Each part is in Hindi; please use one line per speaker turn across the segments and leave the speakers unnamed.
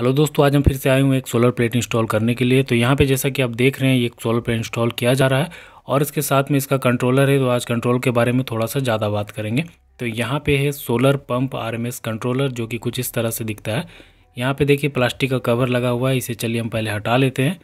हेलो दोस्तों, आज हम फिर से आए हुए एक सोलर प्लेट इंस्टॉल करने के लिए। तो यहाँ पे जैसा कि आप देख रहे हैं, ये सोलर प्लेट इंस्टॉल किया जा रहा है और इसके साथ में इसका कंट्रोलर है तो आज कंट्रोल के बारे में थोड़ा सा ज़्यादा बात करेंगे। तो यहाँ पे है सोलर पंप आरएमएस कंट्रोलर जो कि कुछ इस तरह से दिखता है। यहाँ पर देखिए प्लास्टिक का कवर लगा हुआ है, इसे चलिए हम पहले हटा लेते हैं।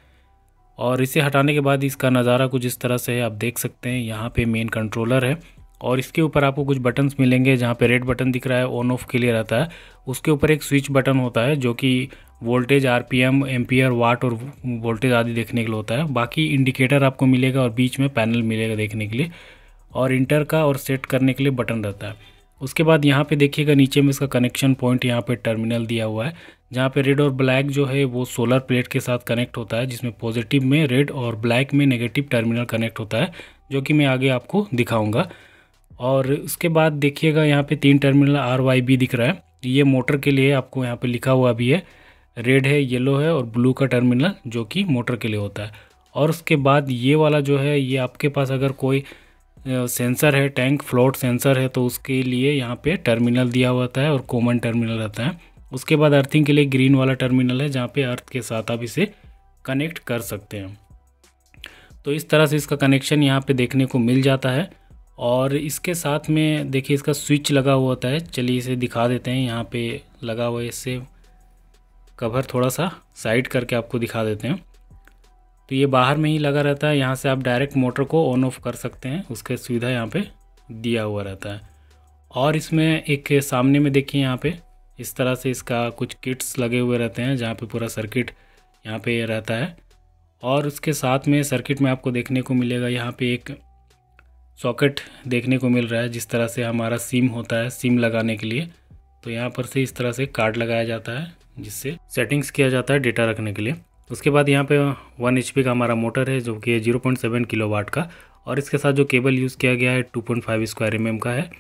और इसे हटाने के बाद इसका नज़ारा कुछ इस तरह से है, आप देख सकते हैं, यहाँ पर मेन कंट्रोलर है। और इसके ऊपर आपको कुछ बटन्स मिलेंगे जहाँ पे रेड बटन दिख रहा है ऑन ऑफ़ के लिए रहता है। उसके ऊपर एक स्विच बटन होता है जो कि वोल्टेज आरपीएम एम्पियर वाट और वोल्टेज आदि देखने के लिए होता है। बाकी इंडिकेटर आपको मिलेगा और बीच में पैनल मिलेगा देखने के लिए। और इंटर का और सेट करने के लिए बटन रहता है। उसके बाद यहाँ पे देखिएगा, नीचे में इसका कनेक्शन पॉइंट यहाँ पे टर्मिनल दिया हुआ है, जहाँ पे रेड और ब्लैक जो है वो सोलर प्लेट के साथ कनेक्ट होता है, जिसमें पॉजिटिव में रेड और ब्लैक में नेगेटिव टर्मिनल कनेक्ट होता है, जो कि मैं आगे आपको दिखाऊँगा। और उसके बाद देखिएगा यहाँ पे तीन टर्मिनल आर वाई बी दिख रहा है। ये मोटर के लिए आपको यहाँ पे लिखा हुआ भी है। रेड है येलो है और ब्लू का टर्मिनल जो कि मोटर के लिए होता है। और उसके बाद ये वाला जो है, ये आपके पास अगर कोई सेंसर है टैंक फ्लोट सेंसर है तो उसके लिए यहाँ पे टर्मिनल दिया होता है और कॉमन टर्मिनल रहता है। उसके बाद अर्थिंग के लिए ग्रीन वाला टर्मिनल है, जहाँ पे अर्थ के साथ आप इसे कनेक्ट कर सकते हैं। तो इस तरह से इसका कनेक्शन यहाँ पे देखने को मिल जाता है। और इसके साथ में, देखिए, इसका स्विच लगा हुआ होता है। चलिए इसे दिखा देते हैं। यहाँ पे लगा हुआ है इससे। कवर थोड़ा सा साइड करके आपको दिखा देते हैं। तो ये बाहर में ही लगा रहता है। यहाँ से आप डायरेक्ट मोटर को ऑन ऑफ़ कर सकते हैं। उसके सुविधा यहाँ पे दिया हुआ रहता है। और इसमें एक सामने में देखिए यहाँ पे, इस तरह से इसका कुछ किट्स लगे हुए रहते हैं, जहाँ पे पूरा सर्किट यहाँ पे रहता है। और उसके साथ में सर्किट में आपको देखने को मिलेगा। यहाँ पे एक सॉकेट देखने को मिल रहा है, जिस तरह से हमारा सिम होता है, सिम लगाने के लिए। तो यहाँ पर से इस तरह से कार्ड लगाया जाता है, जिससे सेटिंग्स किया जाता है डेटा रखने के लिए। उसके बाद यहाँ पे वन एच का हमारा मोटर है, जो कि zero point seven kilo watt का, और इसके साथ जो केबल यूज़ किया गया है, two point five square m का है,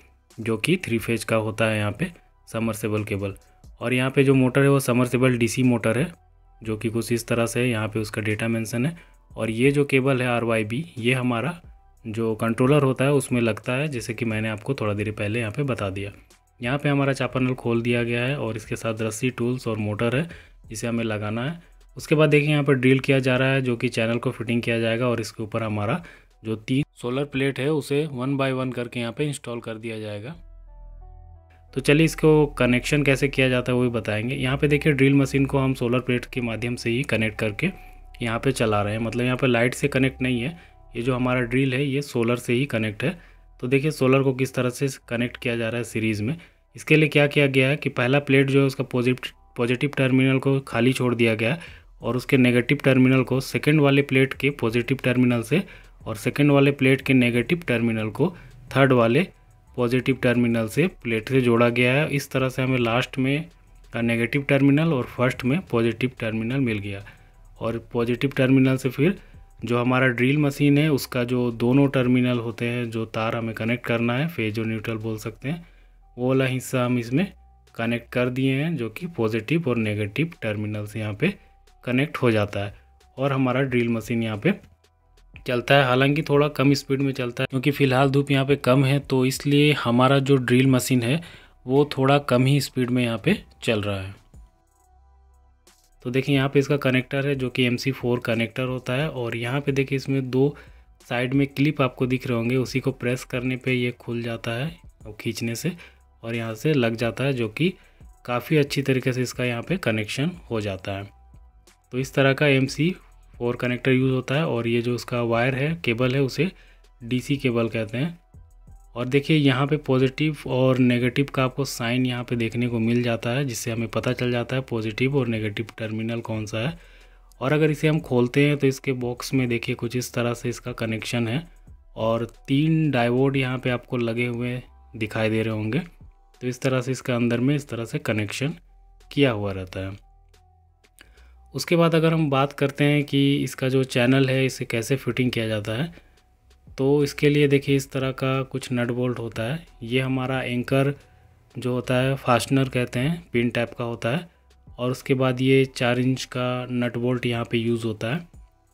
जो कि थ्री फ़ेज़ का होता है यहाँ पे समरसेबल केबल। और यहाँ पे जो मोटर है, वो समरसेबल डीसी मोटर है, जो कि कुछ इस तरह से यहाँ पे उसका डेटा मेंशन है। और ये जो केबल है आर ये हमारा जो कंट्रोलर होता है, उसमें लगता है, जैसे कि मैंने आपको थोड़ा देर पहले यहाँ पे बता दिया। यहाँ पे हमारा चापर नल खोल दिया गया है और इसके साथ रस्सी, टूल्स और मोटर है, जिसे हमें लगाना है। उसके बाद देखिए यहाँ पर ड्रिल किया जा रहा है, जो कि चैनल को फिटिंग किया जाएगा और इसके ऊपर हमारा जो तीन सोलर प्लेट है, उसे वन बाय वन करके यहाँ पे इंस्टॉल कर दिया जाएगा। तो चलिए इसको कनेक्शन कैसे किया जाता है, वो भी बताएँगे। यहाँ पे देखिए ड्रिल मशीन को हम सोलर प्लेट के माध्यम से ही कनेक्ट करके यहाँ पे चला रहे हैं। मतलब यहाँ पे लाइट से कनेक्ट नहीं है ये जो हमारा ड्रिल है, ये सोलर से ही कनेक्ट है। तो देखिए सोलर को किस तरह से कनेक्ट किया जा रहा है सीरीज़ में। इसके लिए क्या किया गया है कि पहला प्लेट जो है, उसका पॉजिटिव पॉजिटिव टर्मिनल को खाली छोड़ दिया गया और उसके नेगेटिव टर्मिनल को सेकेंड वाले प्लेट के पॉजिटिव टर्मिनल से और सेकेंड वाले प्लेट के नेगेटिव टर्मिनल को थर्ड वाले पॉजिटिव टर्मिनल से प्लेट से जोड़ा गया है। इस तरह से हमें लास्ट में का नेगेटिव टर्मिनल और फ़र्स्ट में पॉजिटिव टर्मिनल मिल गया। और पॉजिटिव टर्मिनल से फिर जो हमारा ड्रिल मशीन है, उसका जो दोनों टर्मिनल होते हैं, जो तार हमें कनेक्ट करना है फ़ेज़ और न्यूट्रल बोल सकते हैं, वो वाला हिस्सा हम इसमें कनेक्ट कर दिए हैं, जो कि पॉजिटिव और नेगेटिव टर्मिनल से यहाँ पे कनेक्ट हो जाता है। और हमारा ड्रिल मशीन यहाँ पे चलता है, हालाँकि थोड़ा कम स्पीड में चलता है, क्योंकि फ़िलहाल धूप यहाँ पे कम है तो इसलिए हमारा जो ड्रिल मशीन है, वो थोड़ा कम ही स्पीड में यहाँ पे चल रहा है। तो देखिए, यहाँ पे इसका कनेक्टर है, जो कि एम फोर कनेक्टर होता है, और यहाँ पे देखिए, इसमें दो साइड में क्लिप आपको दिख रहे होंगे, उसी को प्रेस करने पे ये खुल जाता है, और खींचने से, और यहाँ से लग जाता है, जो कि काफ़ी अच्छी तरीके से इसका यहाँ पे कनेक्शन हो जाता है। तो इस तरह का एम फोर कनेक्टर यूज़ होता है, और ये जो उसका वायर है केबल है, उसे DC केबल कहते हैं। और देखिए, यहाँ पे पॉजिटिव और नेगेटिव का आपको साइन यहाँ पे देखने को मिल जाता है, जिससे हमें पता चल जाता है पॉजिटिव और नेगेटिव टर्मिनल कौन सा है। और अगर इसे हम खोलते हैं तो इसके बॉक्स में देखिए, कुछ इस तरह से इसका कनेक्शन है। और तीन डाइवोड यहाँ पे आपको लगे हुए दिखाई दे रहे होंगे। तो इस तरह से इसके अंदर में इस तरह से कनेक्शन किया हुआ रहता है। उसके बाद अगर हम बात करते हैं कि इसका जो चैनल है, इसे कैसे फिटिंग किया जाता है तो इसके लिए देखिए इस तरह का कुछ नट बोल्ट होता है। ये हमारा एंकर जो होता है, फास्टनर कहते हैं, पिन टाइप का होता है। और उसके बाद ये चार इंच का नट बोल्ट यहाँ पे यूज़ होता है।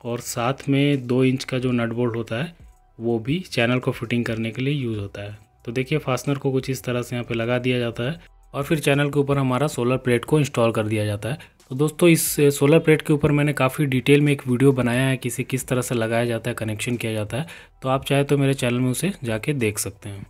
और साथ में दो इंच का जो नट बोल्ट होता है, वो भी चैनल को फिटिंग करने के लिए यूज़ होता है। तो देखिए फास्टनर को कुछ इस तरह से यहाँ पे लगा दिया जाता है। और फिर चैनल के ऊपर हमारा सोलर प्लेट को इंस्टॉल कर दिया जाता है। तो दोस्तों, इस सोलर प्लेट के ऊपर मैंने काफ़ी डिटेल में एक वीडियो बनाया है कि इसे किस तरह से लगाया जाता है कनेक्शन किया जाता है। तो आप चाहे तो मेरे चैनल में उसे जाके देख सकते हैं।